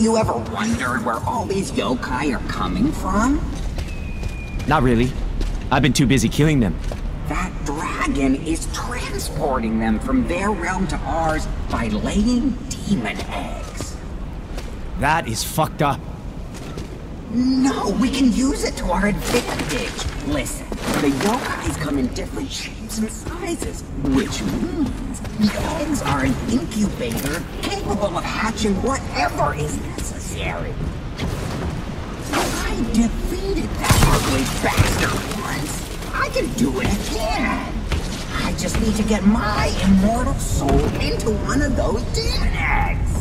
Have you ever wondered where all these yokai are coming from? Not really. I've been too busy killing them. That dragon is transporting them from their realm to ours by laying demon eggs. That is fucked up. No, we can use it to our advantage. Listen, the yokais come in different shapes and sizes, which means the eggs are an incubator capable of hatching whatever is necessary. I defeated that ugly bastard once. I can do it again. I just need to get my immortal soul into one of those demon eggs.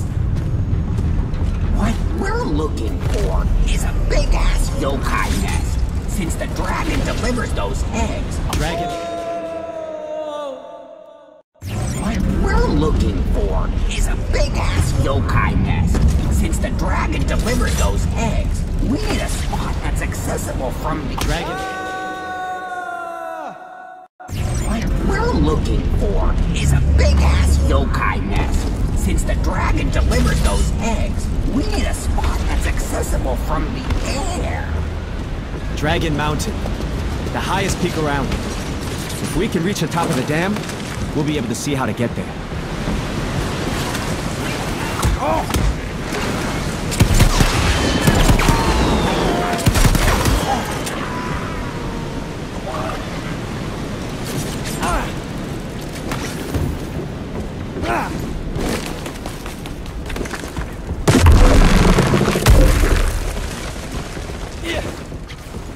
What we're looking for is a big-ass yokai nest, since the dragon delivers those eggs. Dragon. Yokai nest, since the dragon delivered those eggs. We need a spot that's accessible from the Dragon. What we're looking for is a big-ass yokai nest. Since the dragon delivers those eggs, we need a spot that's accessible from the air. Dragon Mountain. The highest peak around. If we can reach the top of the dam, we'll be able to see how to get there.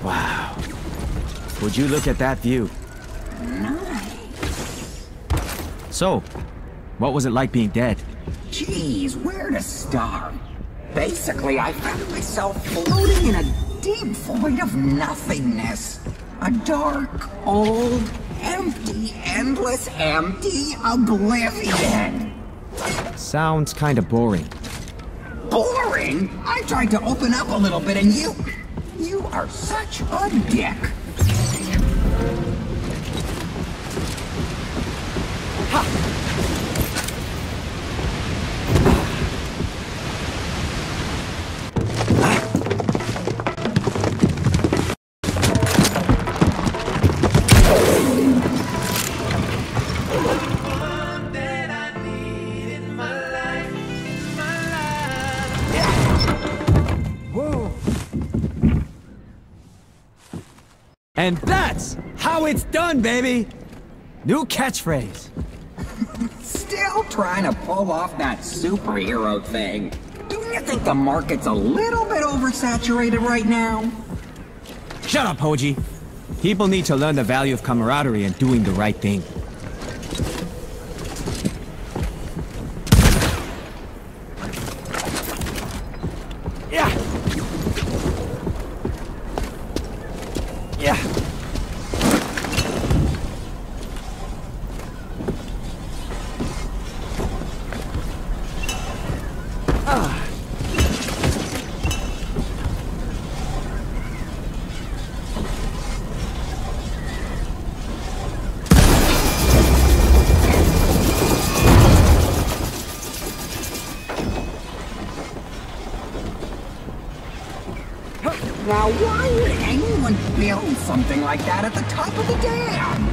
Wow. Would you look at that view? So, what was it like being dead? Jeez, where to start? Basically, I found myself floating in a deep void of nothingness. A dark, old, empty, endless, empty oblivion. Sounds kinda boring. Boring? I tried to open up a little bit and you... You are such a dick. And that's how it's done, baby! New catchphrase. Still trying to pull off that superhero thing. Don't you think the market's a little bit oversaturated right now? Shut up, Hoji. People need to learn the value of camaraderie and doing the right thing. Anyone build something like that at the top of the dam?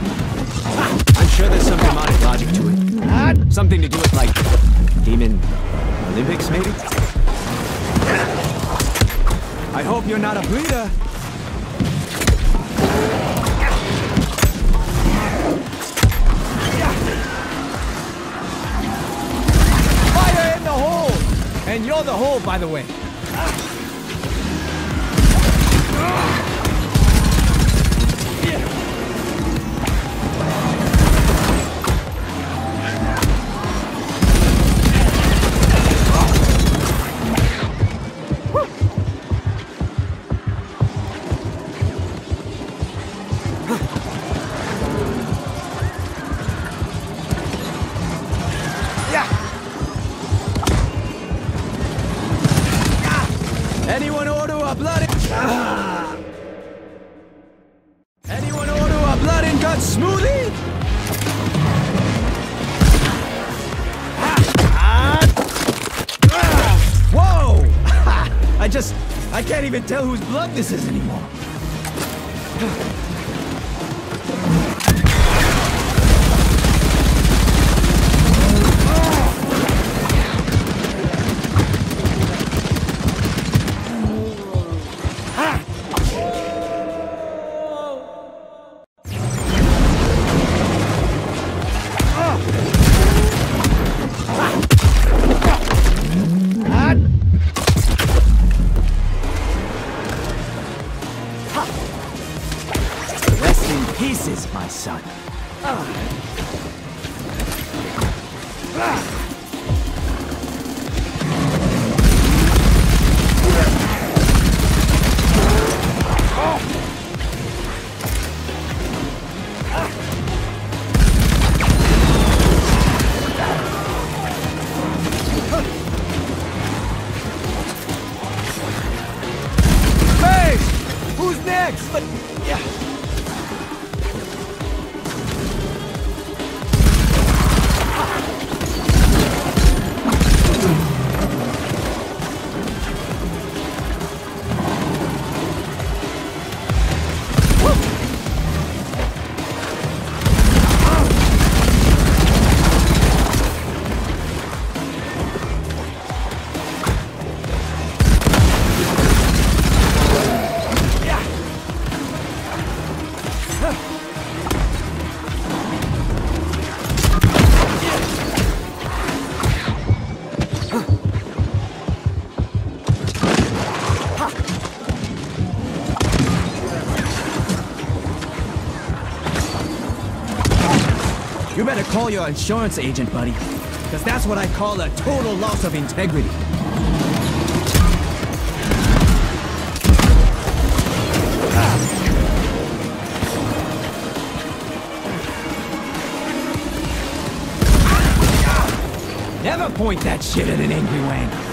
I'm sure there's some demonic logic to it. Something to do with, like, Demon Olympics, maybe? I hope you're not a bleeder. Fire in the hole! And you're the hole, by the way. Tell whose blood this is anymore. You better call your insurance agent, buddy. Because that's what I call a total loss of integrity. Never point that shit at an angry Wang.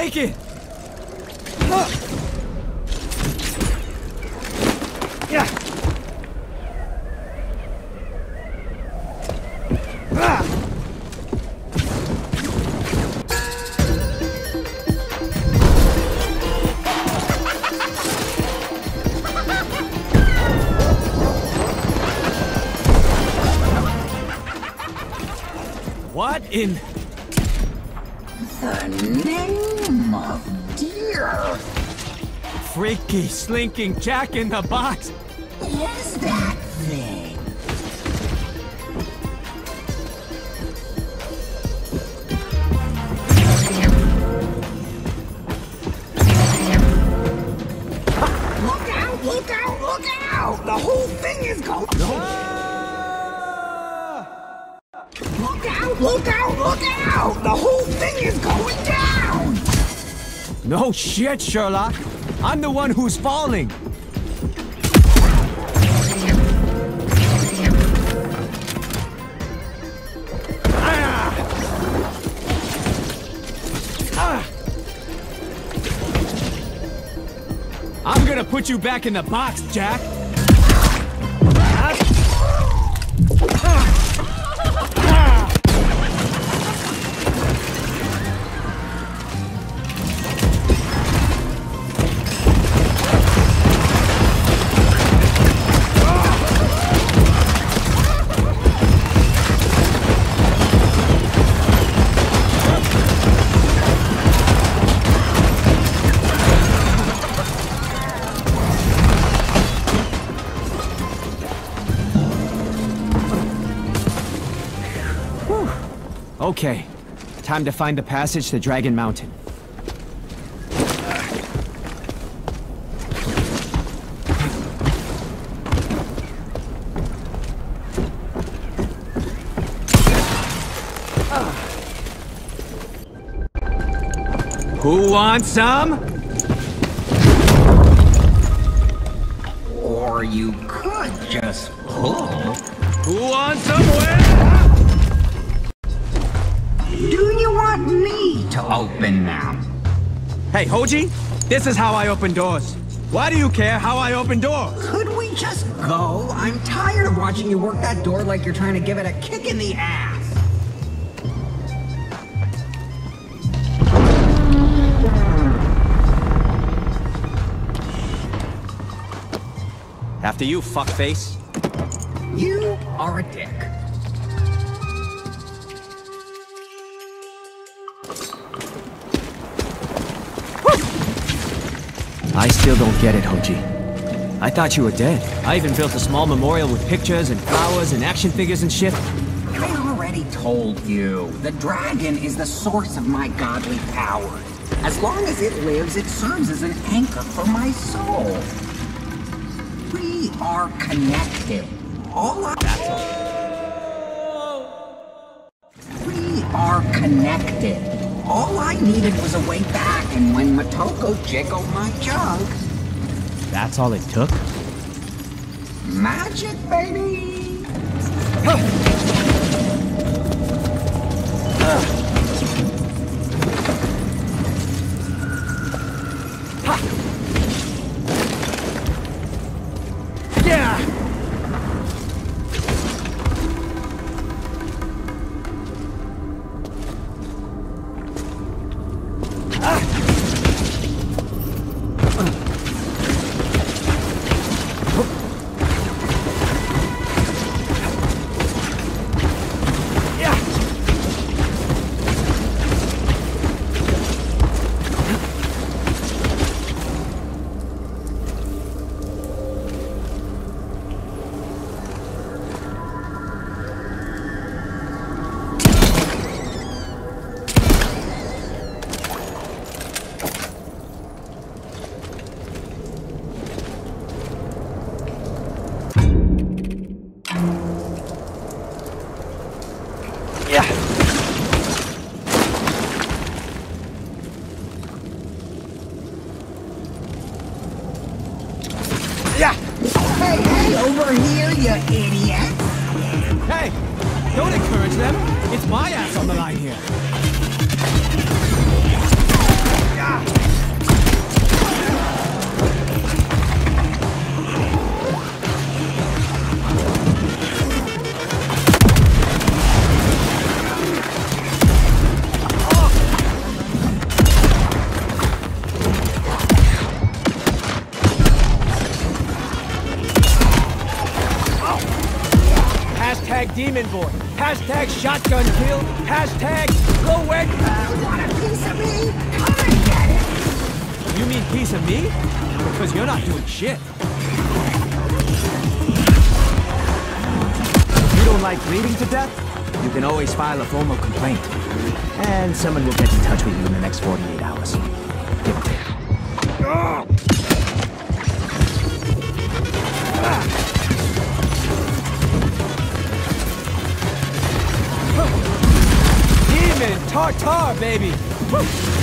Make it! What in... slinking Jack in the Box! is that thing? Look out, look out, look out! The whole thing is going... Look out, look out, look out! The whole thing is going down! No shit, Sherlock! I'm the one who's falling! I'm gonna put you back in the box, Jack! Okay, time to find the passage to Dragon Mountain. Who wants some? Or you could just pull. Who wants some where? Want me to open them? Hey, Hoji, this is how I open doors. Why do you care how I open doors? Could we just go? I'm tired of watching you work that door like you're trying to give it a kick in the ass. After you, fuckface. You are a dick. Still don't get it, Hoji. I thought you were dead. I even built a small memorial with pictures and flowers and action figures and shit. I already told you. The dragon is the source of my godly power. As long as it lives, it serves as an anchor for my soul. We are connected. All I... That's all. We are connected. All I needed was a way back, and when Motoko jiggled my junk, That's all it took? magic, baby! Yeah! Demon Boy. Hashtag shotgun kill. Hashtag go where... Uh, want a piece of me? Come and get it! You mean piece of me? Because you're not doing shit. If you don't like bleeding to death, you can always file a formal complaint. And someone will get in touch with you in the next 48 hours. Give or take. Demon Tartar, baby! Demon,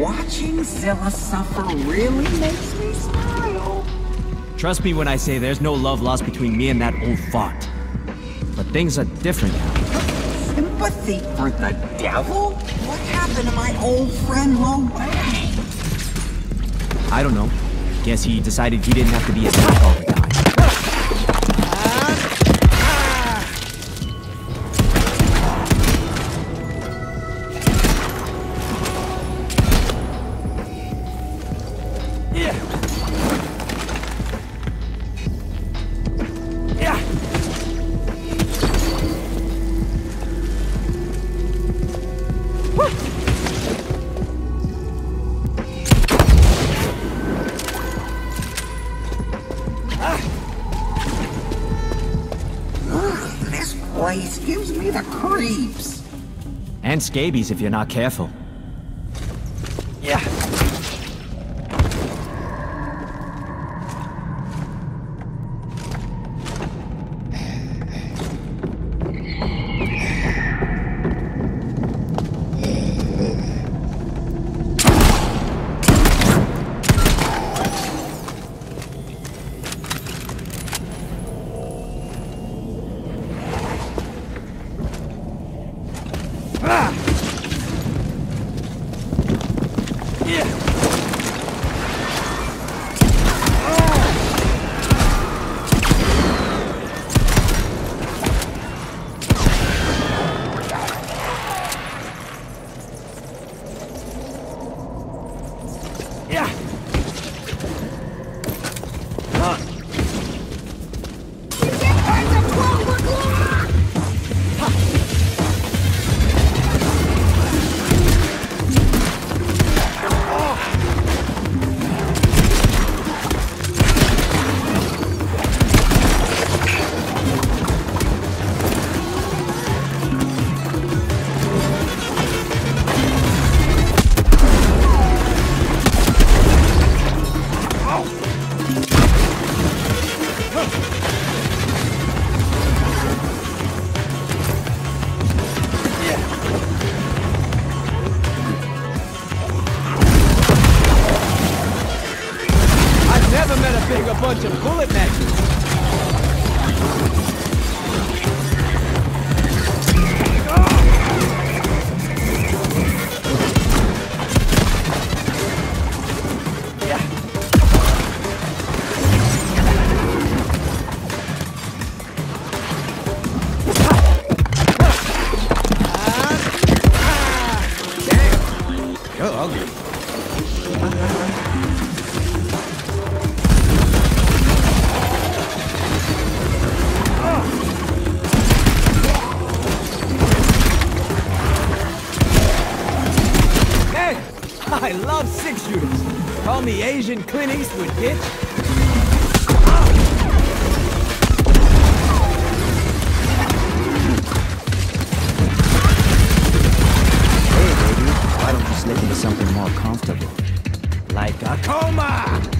Watching Zilla suffer really makes me smile. Trust me when I say there's no love lost between me and that old fart. But things are different now. Sympathy for the devil? What happened to my old friend Lo Wang? I don't know. Guess he decided he didn't have to be a snake scabies if you're not careful. Call me Asian Clint Eastwood, bitch. Hey, baby, why don't you slip into something more comfortable? Like a coma!